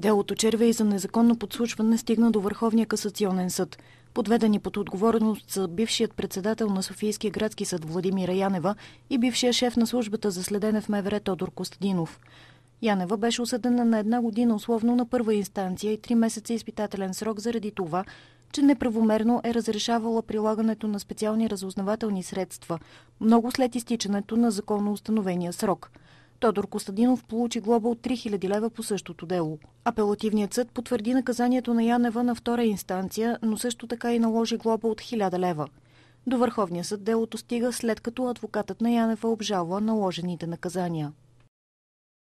Делото Червей за незаконно подслушване стигна до Върховния касационен съд. Подведени под отговорност за бившият председател на Софийския градски съд Владимира Янева и бившия шеф на службата за следене в МВР Тодор Костадинов. Янева беше осъдена на една година условно на първа инстанция и три месеца изпитателен срок заради това, че неправомерно е разрешавала прилагането на специални разузнавателни средства, много след изтичането на законно установения срок – Тодор Костадинов получи глоба от 3000 лева по същото дело. Апелативният съд потвърди наказанието на Янева на втора инстанция, но също така и наложи глоба от 1000 лева. До Върховния съд делото стига след като адвокатът на Янева обжалва наложените наказания.